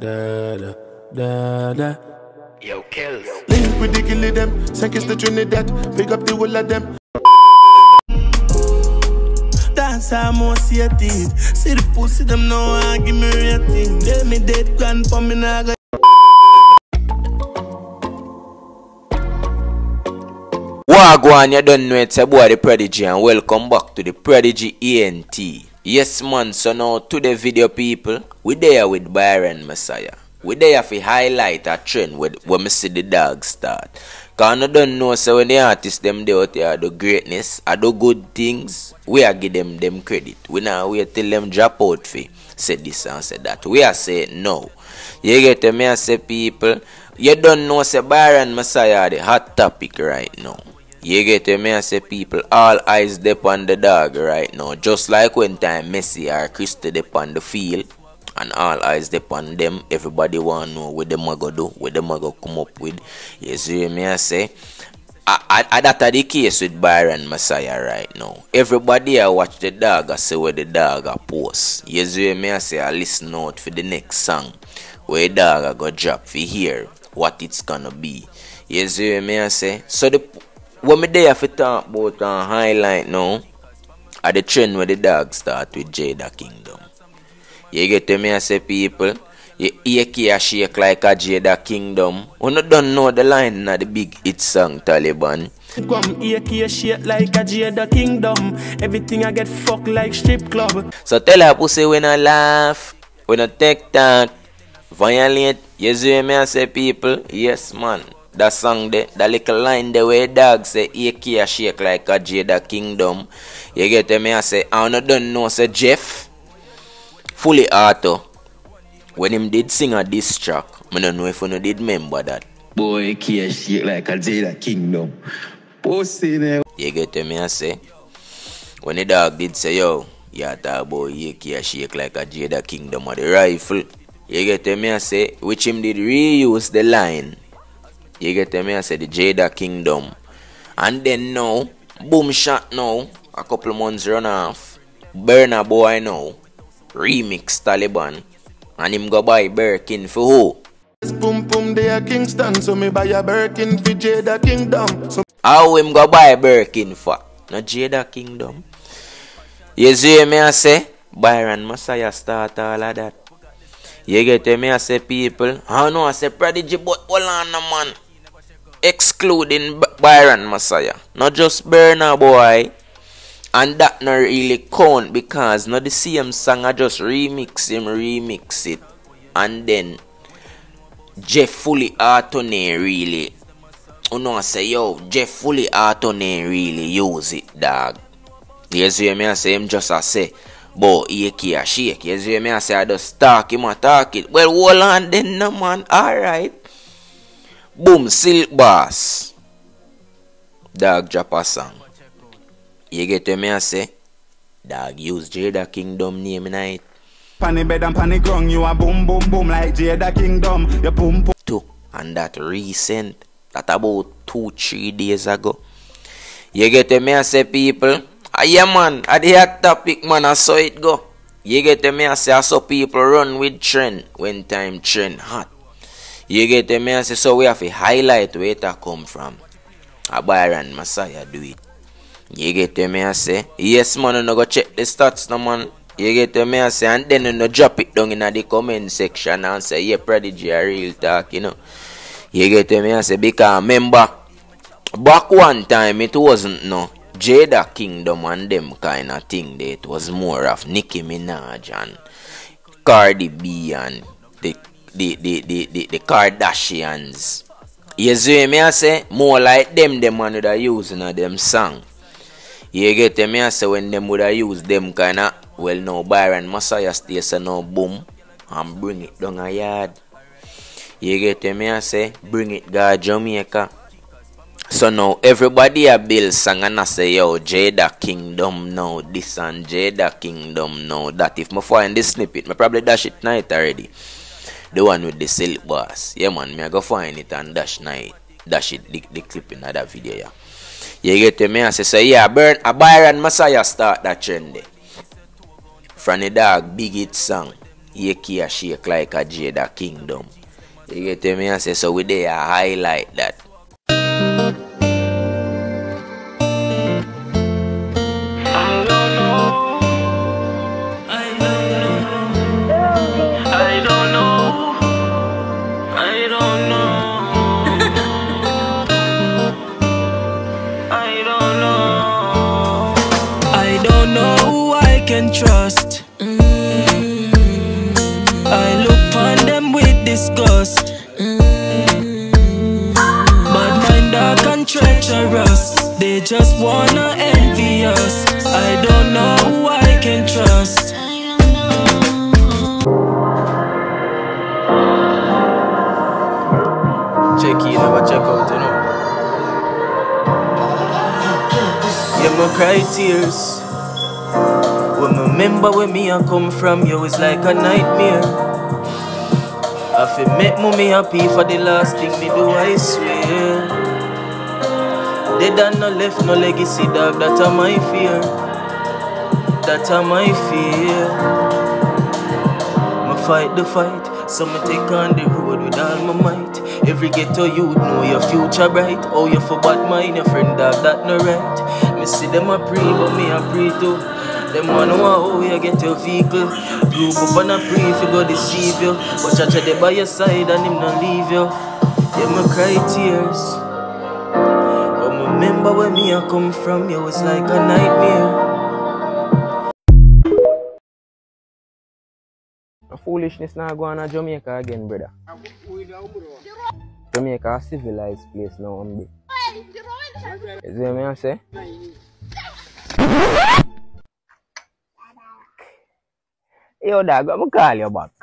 da da da da. Yo, kills. Link with the killie them, sink is the Trinidad, pick up the whole of them. Dance I most see it. See the pussy them now and give me rating. Tell me dead grand for me now go. Wagwan, you don't know it's a boy the Prodygy and welcome back to the Prodygy ENT. Yes man, so now to the video people, we there with Byron Messia. We there for highlight a trend with when we see the dog start. Cause I don't know so when the artists them they out there do greatness, I do good things, we are give them them credit. We now wait till them drop out for say this and say that. We are say no. You get me I say people, you don't know say Byron Messia the hot topic right now. You get me I say people, all eyes dip on the dog right now. Just like when time Messi or Christy dip on the field and all eyes dip on them. Everybody want to know what them go do, what them go come up with. You see me I say? I, I, I that are the case with Byron Messia right now. Everybody I watch the dog I say where the dog a post. You see me I say I listen out for the next song where the dog a go drop for hear what it's gonna be. You see me I say? So the what me there for talk about and highlight now are uh, the trend where the dog start with Jada Kingdom. You get to me I say people, you AK a shake like a Jada Kingdom. You no don't know the line of the big hit song Taliban. Come AK shit like a Jada Kingdom. Everything I get fucked like strip club. So tell her pussy when I laugh, when I take that, violate. You see me I say people, yes man. That song there, that little line there where dog say AK a shake like a Jada Kingdom. You get me I say, I no don't know say Jeff Fullyauto. When him did sing a diss track, I don't know if you did remember that. Boy, can't shake like a Jada Kingdom. Pussy, ne. You get me I say? When the dog did say, yo, yeah, about you can shake like a Jada Kingdom or the rifle. You get me I say? Which him did reuse the line. You get me I say? The Jada Kingdom. And then now, boom shot now, a couple months run off. Burna Boy now. Remix Taliban. And him go buy Birkin for who? Boom boom they are Kingston, so me buy a Birkin for Jada Kingdom. So How him go buy Birkin for? No Jada Kingdom. You see me I say? Byron Messia start all of that. You get me I say people? I know I say prodigy but hold on man. Excluding Byron Messia. Not just Burna Boy. And that not really count because not the same song I just remix him, remix it. And then Jeff Fullyauto really you know say yo Jeff Fullyauto really use it dog. Yes You me I say him just a say but AK a shake. You see me I say I just talk him a talk it. Well hold on then no man alright. Boom silk boss. Dog drop a song. You get me I say Dog use Jada Kingdom name it Panny bed and panny ground, you a boom boom boom like Jada Kingdom. You boom boom. too. And that recent, that about two, three days ago. You get me I say people, ah yeah man, at the hot topic man, I saw it go. You get me I say I saw people run with trend when time trend hot. You get me I so we have to highlight where it come from. A Byron Messia do it. You get me I yes man, you no go check the stats no man. You get me I and then you no drop it down in the comment section and say, yeah, prodigy a real talk, you know. You get me I because remember, back one time it wasn't no Jada Kingdom and them kind of thing. It was more of Nicki Minaj and Cardi B and the the the the, the, the Kardashians. You see me I say, more like them them man would using a them song. You get me I say when them would have use them kind of well now Byron Messia stay so now boom and bring it down a yard. You get me I say bring it go Jamaica. So now everybody a build song and I say yo Jada Kingdom now this and Jada Kingdom now that if me find this snippet me probably dash it night already. The one with the silk boss. Yeah man me I go find it and dash night dash it the, the clip in that video yeah. You get me I say so yeah burn a Byron Messia start that trend there. From the dog big hit song. AK a shake like a Jada Kingdom. You get me? I say so we there highlight that. Can trust. Mm. I look on them with disgust. Mm. But mind dark and treacherous. They just wanna envy us. I don't know who I can trust. Check in, never check out, you know. Yeah, my cry tears. Remember where me I come from, yo, it's like a nightmare. I feel make mommy happy for the last thing me do, I swear. They done no left no legacy, dog. That are my fear. That are my fear. Me fight the fight, so me take on the road with all my might. Every ghetto youth know your future bright. Oh, you bad mind, your friend dog, that no right. Me see them a pray, but me a pray too. Them wanna know how you get your vehicle. Group up and a if you go deceive you. But Chacha they by your side and him not leave you. Yeah, me cry tears. But me remember where me I come from, yo, it's like a nightmare. Foolishness now go on to Jamaica again, brother. Jamaica a civilized place now, I'm. You what I say? Yo, dog, I'm call you back.